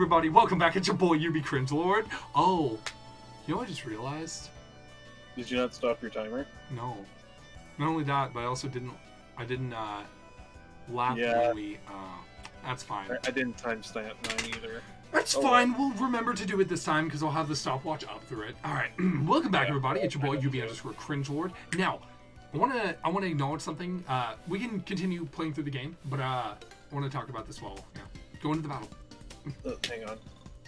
everybody, welcome back. It's your boy UB Cringe Lord. Oh, you know what I just realized? Did you not stop your timer? No. Not only that, but I also didn't. I didn't uh, lap Yeah. Louis. Uh, that's fine. I, didn't timestamp mine either. That's Oh, fine. We'll remember to do it this time because I'll have the stopwatch up through it. All right. welcome back, Yeah. everybody. It's your boy UB underscore Cringe Lord. Now, I want to. I want to acknowledge something. Uh, we can continue playing through the game, but uh, I want to talk about this while yeah. go into the battle. Uh, hang on.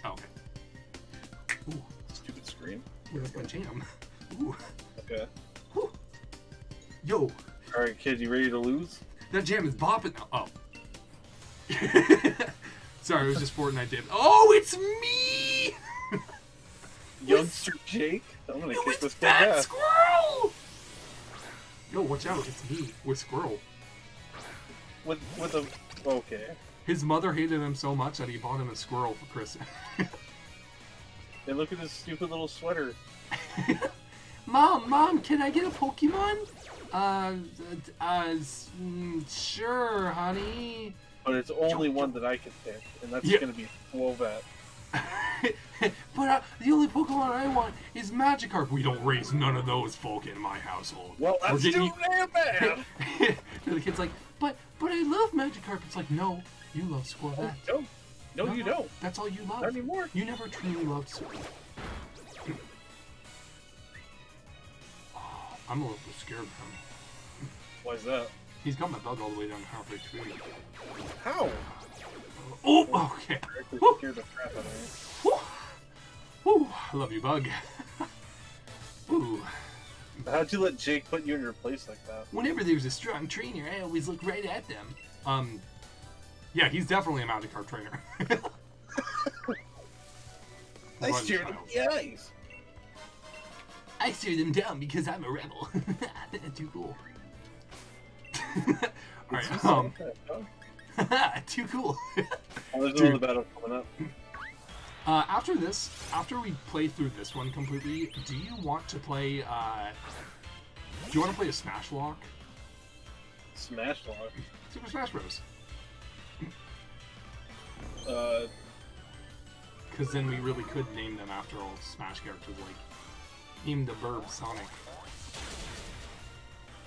Oh, okay. Ooh, Stupid screen. ooh, that's my jam. Ooh. Okay. Whew. Yo, Alright, kid, you ready to lose? that jam is bopping now. Oh. Sorry, it was just Fortnite jam. Oh, it's me! Youngster Jake? I'm gonna Yo, kick this guy ass. Squirrel! Yo, watch out, it's me with Squirrel. With, with a. Okay. His mother hated him so much that he bought him a squirrel for Christmas. And look at this stupid little sweater. Mom, Mom, can I get a Pokemon? Uh, uh, mm, sure, honey. But it's only one that I can pick, and that's Yeah. gonna be Skwovet. but uh, the only Pokemon I want is Magikarp. We don't raise none of those folk in my household. Well, that's too damn bad! the kid's like, but but I love Magikarp. It's like, no, you love Squirtle. no, no, you don't. That's all you love. Not anymore. You never truly loved Squirtle. Oh, I'm a little bit scared of him. Why's that? He's got my bug all the way down to halfway through. How? Oh, okay. Directly Woo. scared the crap out of me. Woo. Woo. I love you, bug. Ooh. How'd you let Jake put you in your place like that? Whenever there's a strong trainer, I always look right at them. Um, yeah, he's definitely a magic Magikarp trainer. I Run, stared him in the eyes. I steer them down because I'm a rebel. Too cool. Alright, um, too cool. Oh, there's Dude. another battle coming up. Uh, after this, after we play through this one completely, do you want to play, uh, do you want to play a Smash Lock? Smash Lock. Super Smash Bros. Uh, Because then we really could name them after all Smash characters, like name the Burb Sonic.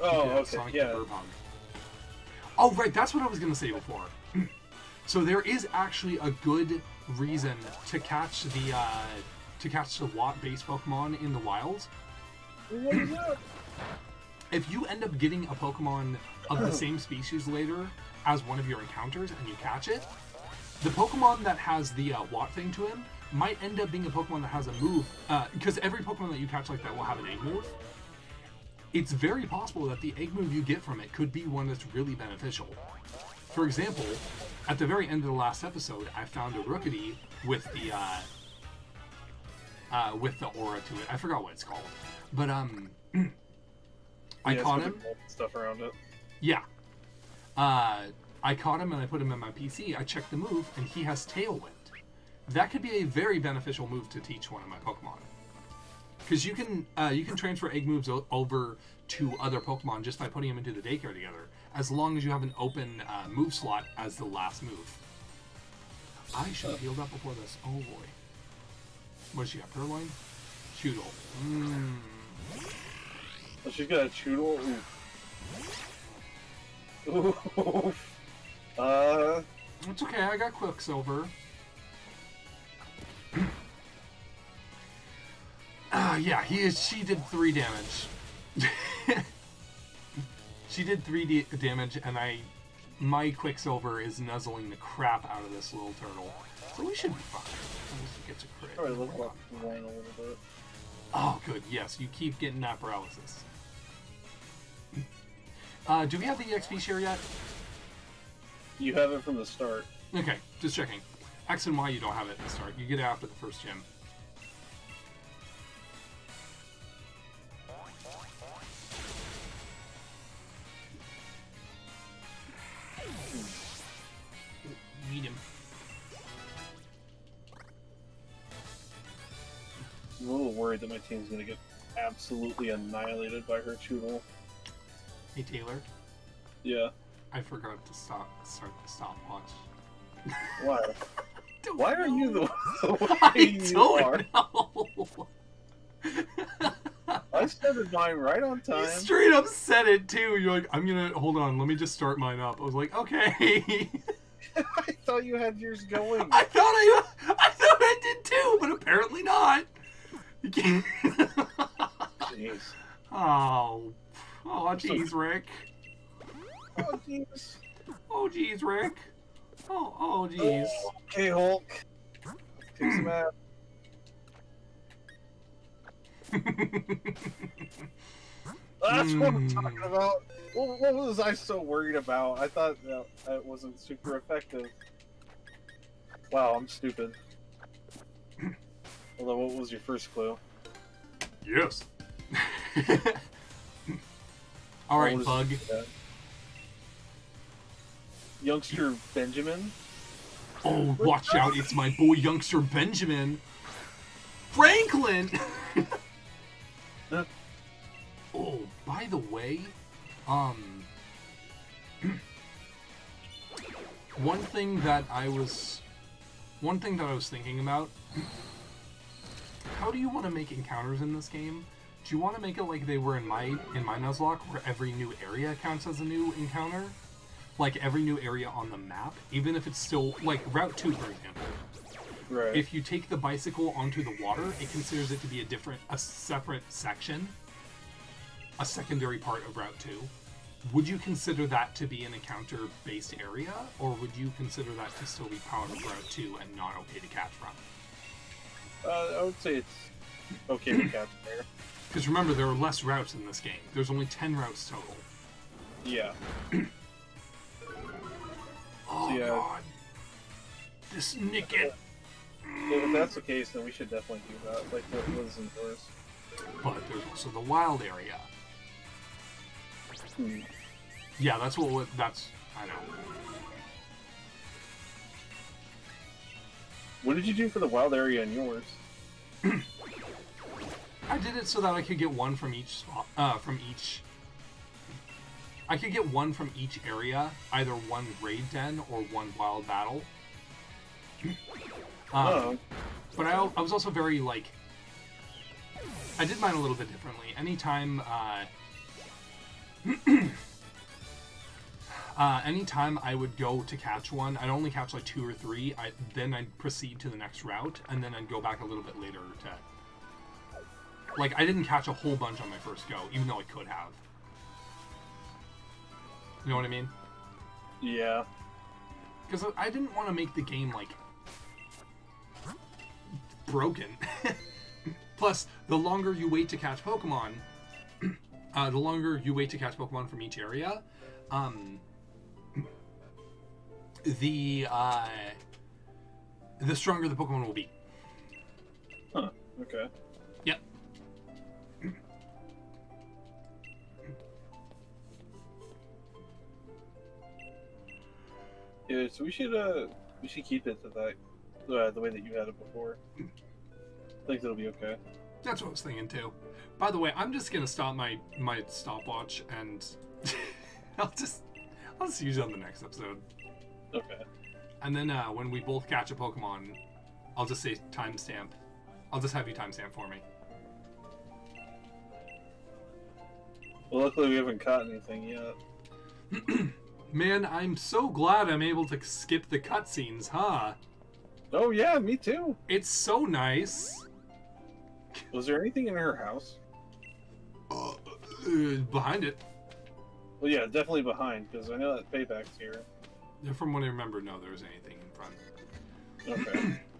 oh, Yeah, okay, Sonic yeah. the Burb Hug. Oh, right, that's what I was gonna say before. so there is actually a good reason to catch the uh, to catch the Watt-based Pokemon in the wild. What is that? If you end up getting a Pokemon of the same species later as one of your encounters and you catch it, the Pokemon that has the uh, Watt thing to him might end up being a Pokemon that has a move. Because every Pokemon that you catch like that will have an egg move. It's very possible that the egg move you get from it could be one that's really beneficial. For example, at the very end of the last episode, I found a Rookidee with the uh, uh, with the aura to it. I forgot what it's called, but um, I Yeah, caught him. Stuff around it. Yeah. Uh, I caught him and I put him in my PC. I checked the move, and he has Tailwind. That could be a very beneficial move to teach one of my Pokemon. Because you can uh, you can transfer egg moves over to other Pokemon just by putting them into the daycare together, as long as you have an open uh, move slot as the last move. I should have healed up before this. Oh boy. What does she got? Purrloin? Chewtle. Oh, she's got a Chewtle. Ooh. Uh, It's okay, I got Quicksilver. Ah, yeah, he is. She did three damage. she did three d- damage, and I, my Quicksilver is nuzzling the crap out of this little turtle, so we should be fine. Unless it gets a crit. probably look like wine a little bit. Oh, good. Yes, you keep getting that paralysis. Uh, do we have the EXP share yet? You have it from the start. Okay, just checking. X and Y you don't have it at the start. You get it after the first gym. Meet him. I'm a little worried that my team's gonna get absolutely annihilated by her Chewtle. Hey Taylor, Yeah. I forgot to stop start the stopwatch. Why? don't Why are you the, I you are? know. I started mine right on time. You straight up said it too. You're like, I'm gonna hold on. Let me just start mine up. I was like, okay. I thought you had yours going. I thought I, I thought I did too, but apparently not. You can't. Jeez. oh, oh, jeez, Rick. Oh, jeez. Oh, jeez, Rick. Oh, oh, jeez. Okay, Hulk. Take some ass. That's what I'm talking Mm. about. What, what was I so worried about? I thought that, that wasn't super effective. Wow, I'm stupid. Although, what was your first clue? yes. All right, Bug. Youngster Benjamin? Oh, watch out! It's my boy, youngster Benjamin. Franklin. Oh, by the way, um, one thing that I was, one thing that I was thinking about. How do you want to make encounters in this game? Do you want to make it like they were in my in my Nuzlocke, where every new area counts as a new encounter? Like every new area on the map, even if it's still like Route Two, for example. Right. If you take the bicycle onto the water, it considers it to be a different, a separate section, a secondary part of Route 2. Would you consider that to be an encounter-based area, or would you consider that to still be part of Route 2 and not okay to catch from? uh, I would say it's okay to catch there. Because remember, there are less routes in this game. There's only 10 routes total. Yeah. Oh, Yeah. God. This Nickit. If that's the case, then we should definitely do that. Like what was in yours. But there's also the wild area. Hmm. Yeah, that's what, what that's, I know. What did you do for the wild area in yours? I did it so that I could get one from each spot, uh, from each. I could get one from each area, either one raid den or one wild battle. Um, oh, But I, I was also very like. I did mine a little bit differently. Anytime, uh, uh, anytime I would go to catch one, I'd only catch like two or three. I then I'd proceed to the next route, and then I'd go back a little bit later to. Like I didn't catch a whole bunch on my first go, even though I could have. You know what I mean? yeah. Because I didn't want to make the game like broken. Plus, the longer you wait to catch Pokemon, uh, the longer you wait to catch Pokemon from each area, um, the uh, the stronger the Pokemon will be. Huh. Okay. Yeah, so we should uh we should keep it to that uh, the way that you had it before. I think it'll be okay. That's what I was thinking too. By the way, I'm just gonna stop my my stopwatch and I'll just I'll just use it on the next episode. Okay. And then uh, when we both catch a Pokemon, I'll just say timestamp. I'll just have you timestamp for me. Well, luckily we haven't caught anything yet. Man, I'm so glad I'm able to skip the cutscenes, huh? Oh yeah, me too. It's so nice. Was there anything in her house? Uh, behind it, Well, yeah, definitely behind because I know that payback's here. from what I remember, no, there was anything in front. Okay.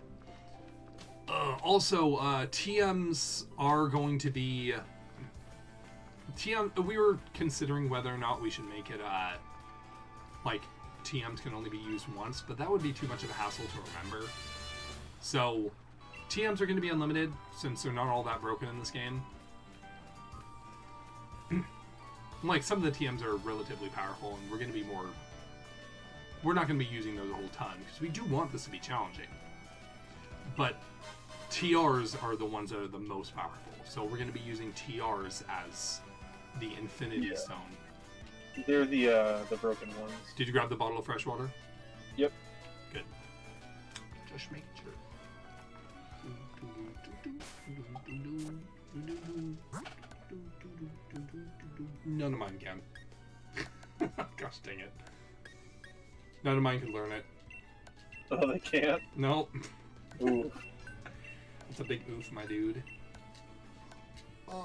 Uh, also, uh, TMs are going to be. TM. We were considering whether or not we should make it uh, like TMs can only be used once, but that would be too much of a hassle to remember. So, TMs are going to be unlimited since they're not all that broken in this game. like some of the TMs are relatively powerful, and we're going to be more. We're not going to be using those a whole ton because we do want this to be challenging. But TRs are the ones that are the most powerful. So we're going to be using TRs as the Infinity Yeah. Stone. They're the uh the broken ones. Did you grab the bottle of fresh water? Yep. Good. Just making sure. None of mine can. Gosh dang it. None of mine can learn it. Oh, they can't. Nope. Ooh. It's a big oof, my dude.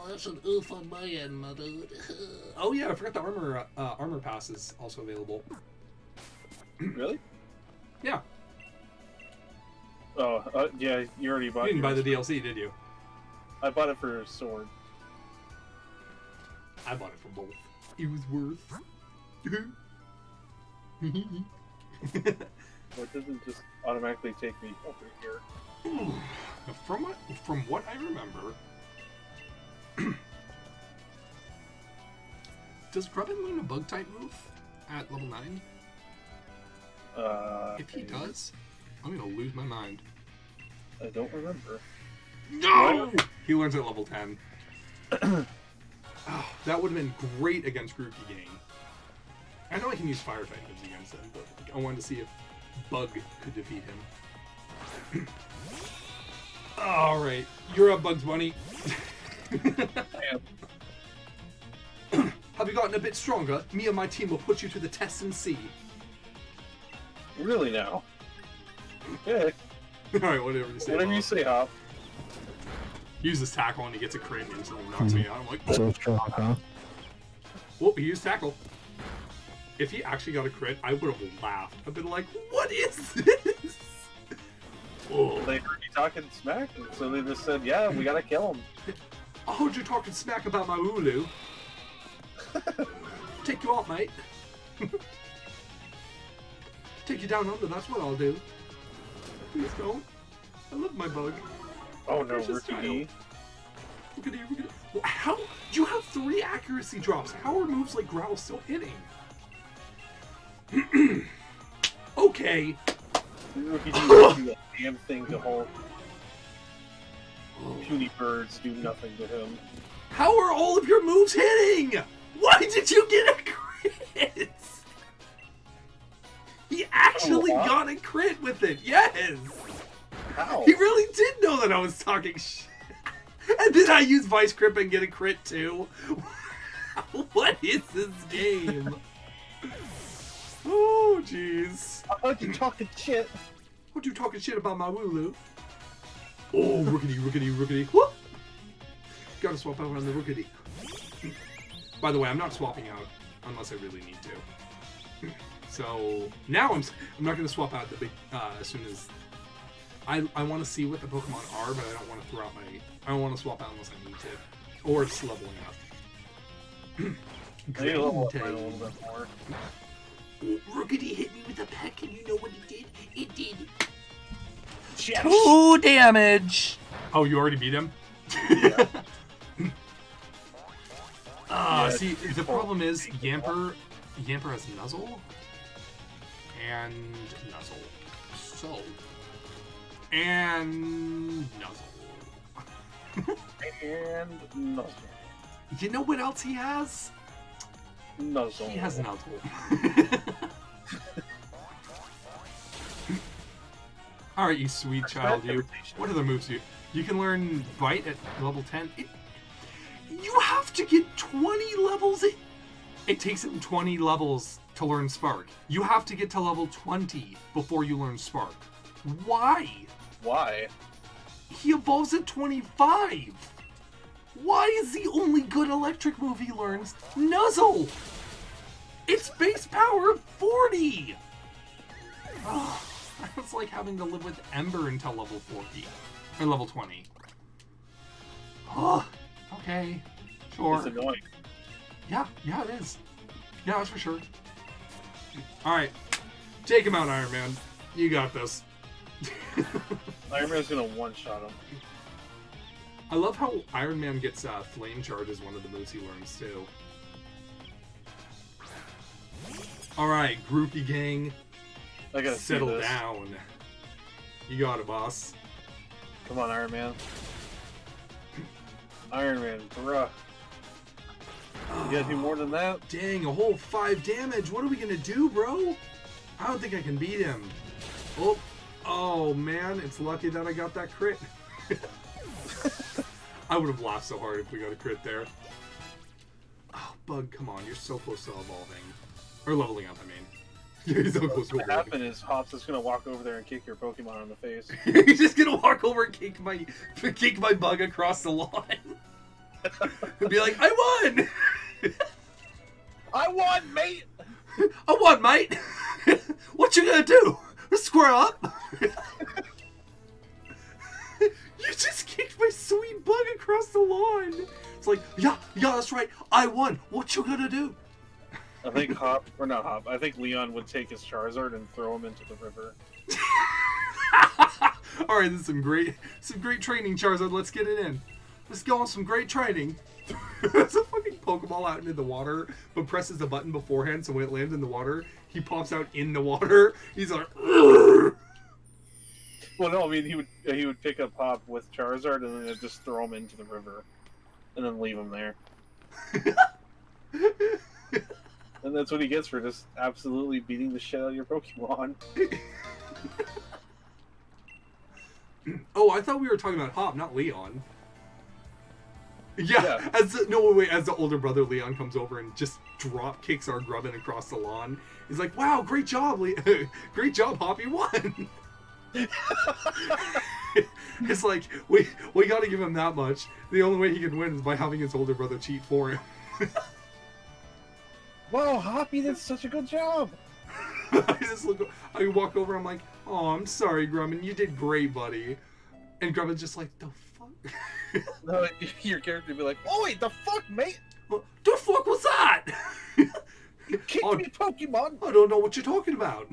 Oh, that's an oof on my end, my dude. Oh yeah, I forgot the armor uh, armor pass is also available. Really? Yeah, Oh, uh, yeah. You already you bought. didn't buy the yours. DLC, did you? I bought it for a sword. I bought it for both. It was worth. What doesn't just automatically take me over here? from what from what I remember, does Grubbin learn a bug type move at level nine? Uh, If he does, I'm gonna lose my mind. I don't remember. No! He learns at level 10. oh, that would have been great against Groupie Gang. I know I can use Fire type moves against him, but I wanted to see if Bug could defeat him. Alright, you're up, Bugs Bunny. Have you gotten a bit stronger? Me and my team will put you to the test and see. Really now? Okay. Alright, whatever you say. Whatever you Bob. say, Hop. Uses tackle and he gets a crit and instantly knocks me out. I'm like, So strong, huh? Whoop, he used tackle. If he actually got a crit, I would have laughed. I've been like, what is this? Oh, They heard me talking smack, so they just said, "Yeah, we gotta kill him." I heard you talking smack about my Wooloo. Take you out, mate. Take you down under, that's what I'll do. Please don't. I love my bug. Oh no, Precious Rookidee. Look at you, look at you. Well, How? You have three accuracy drops. How are moves like Growl still hitting? okay. Rookidee do a damn thing to Hulk. Puny birds do nothing to him. How are all of your moves hitting? Why did you get a crit? He actually Oh, got a crit with it. Yes. How? He really did know that I was talking shit. And then I use Vice Grip and get a crit too. what is this game? Oh, jeez. I thought you talking shit. What you talking shit about my Wooloo? Oh, Rookidee, Rookidee, Rookidee. Whoop! Gotta swap out on the Rookidee. By the way, I'm not swapping out unless I really need to. So now I'm I'm not gonna swap out the big uh, as soon as I I want to see what the Pokemon are, but I don't want to throw out my I don't want to swap out unless I need to, or it's leveling up. I need to level up a little bit more. Rookidee hit me with a peck, and you know what it did? It did Two damage. Oh, you already beat him? Ah, Yeah, see, the problem is Yamper, Yamper has Nuzzle and Nuzzle. So, and Nuzzle. And nuzzle. You know what else he has? Nuzzle. He has Nuzzle. All right, you sweet child, you. What are the moves you? You can learn Bite at level 10. It, you have to get 20 levels. It, it takes him 20 levels to learn Spark. You have to get to level 20 before you learn Spark. Why? Why? He evolves at 25. Why is the only good electric move he learns Nuzzle? It's base power of 40. Ugh, it's like having to live with Ember until level 40 or level 20. Ugh, okay, sure. It's annoying. Yeah, yeah, it is. Yeah, that's for sure. All right, take him out, Iron Man. You got this. Iron Man's gonna one shot him. I love how Iron Man gets uh, Flame Charge as one of the moves he learns too. All right, groupie gang, I gotta settle down. You got it, boss. Come on, Iron Man. Iron Man, bruh. You gotta do more than that. Dang, a whole five damage. What are we gonna do, bro? I don't think I can beat him. Oh, Oh man, it's lucky that I got that crit. I would have laughed so hard if we got a crit there. Oh, Bug, come on, you're so close to evolving. Or leveling up, I mean. You're so close to What evolving. happened is Hops is gonna walk over there and kick your Pokemon in the face. He's just gonna walk over and kick my kick my bug across the lawn. and be like, I won! I won, mate. I won, mate! what you gonna do? Square up? you just kicked my sweet bug across the lawn. It's like, yeah, yeah, that's right. I won. What you gonna do? I think Hop, or not Hop, I think Leon would take his Charizard and throw him into the river. All right, this is some great, some great training, Charizard. Let's get it in. Let's go on some great training. It's a fucking Pokeball out into the water, but presses the button beforehand, so when it lands in the water, he pops out in the water. He's like, "Urgh." Well, no, I mean he would he would pick up Hop with Charizard and then just throw him into the river, and then leave him there. And that's what he gets for just absolutely beating the shit out of your Pokemon. oh, I thought we were talking about Hop, not Leon. Yeah, Yeah. as the, no wait, as the older brother Leon comes over and just drop kicks our Grubbin across the lawn. He's like, "Wow, great job, Le- great job, Hop, you won." it's like we we got to give him that much. The only way he can win is by having his older brother cheat for him. Wow, Hoppy you did such a good job. I just look, I walk over, I'm like, "Oh, I'm sorry, Grubbin, you did great, buddy." And Grubbin's just like, "The fuck." No, your character would be like, "Oh wait, the fuck, mate! What the fuck was that? You kicked Oh. me, Pokemon!" I don't know what you're talking about.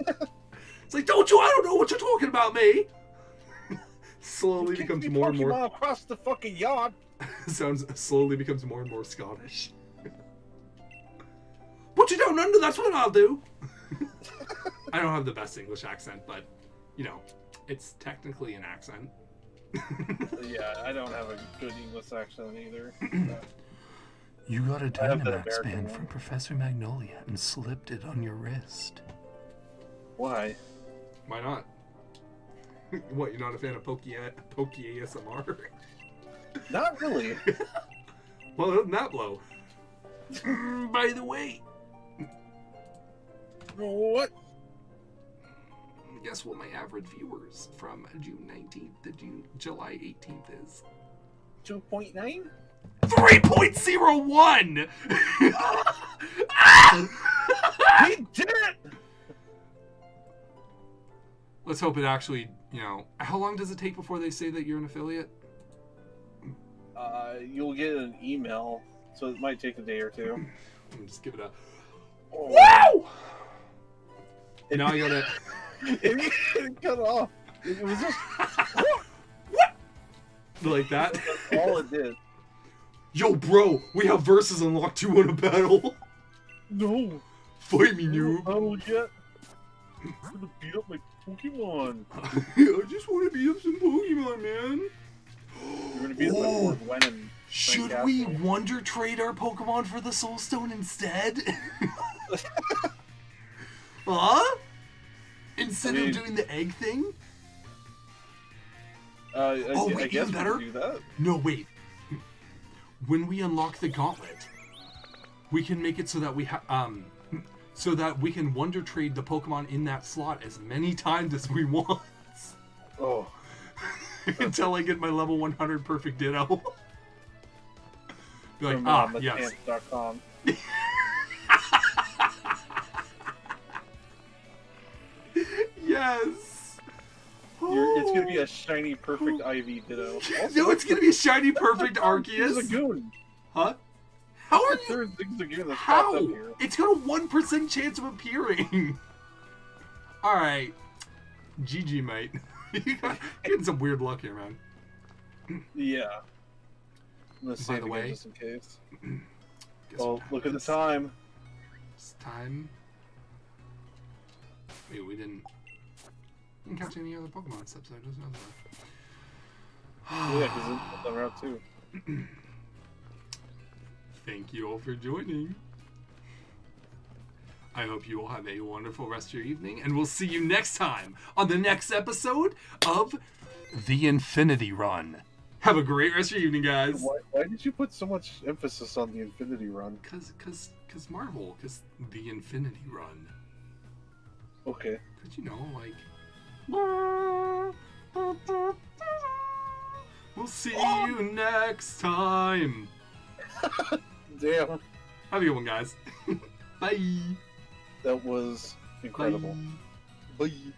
it's like, don't you? I don't know what you're talking about, me. slowly becomes me, more and more. across the fucking yard. sounds slowly becomes more and more Scottish. Put you down under. That's what I'll do. I don't have the best English accent, but you know, it's technically an accent. yeah, I don't have a good English accent either. You got a Dynamax band one. from Professor Magnolia and slipped it on your wrist. Why? Why not? what, you're not a fan of Pokey, Pokey ASMR? Not really. well, doesn't that blow? By the way, what? guess what my average viewers from June 19th to June, July 18th is? 2.9? 3.01! He did it! Let's hope it actually, you know, how long does it take before they say that you're an affiliate? Uh, you'll get an email, so it might take a day or two. Let me just give it a. Oh. Wow! And now I gotta. it, it cut off. It was just like that. that's all it did. Yo, bro, we have verses unlocked. You want a battle? No, Fight me, I noob. don't yet. I'm gonna beat up my Pokemon. I just want to beat up some Pokemon, man. You're gonna beat up my Oh. Should we wonder trade our Pokemon for the Soul Stone instead? Huh? Instead I mean- of doing the egg thing? Uh, I, Oh, I guess even better? do that. No, wait. When we unlock the gauntlet, we can make it so that we have um so that we can wonder trade the Pokemon in that slot as many times as we want Oh, until I get my level 100 perfect Ditto. Be like, from ah, uh, yes. Yes. You're, it's gonna be a oh. shiny, perfect IV Ditto. no, it's gonna be a shiny perfect Arceus. goon. Huh? How are you? There's things a that's How? It's got a one percent chance of appearing. All right, GG, mate. you got getting some weird luck here, man. Yeah. Gonna By the way- just in case. Well, look at the time. It's time. Wait, we didn't. Didn't catch any other Pokemon this episode. Doesn't know Yeah, because it's on route two. Thank you all for joining. I hope you all have a wonderful rest of your evening, and we'll see you next time on the next episode of The Infinity Run. Have a great rest of your evening, guys. Why, why did you put so much emphasis on the Infinity Run? Cause, cause, cause Marvel, cause The Infinity Run. Okay. Cause you know, like. We'll see you next time. Damn, Have a good one, guys. Bye. that was incredible. Bye. Bye.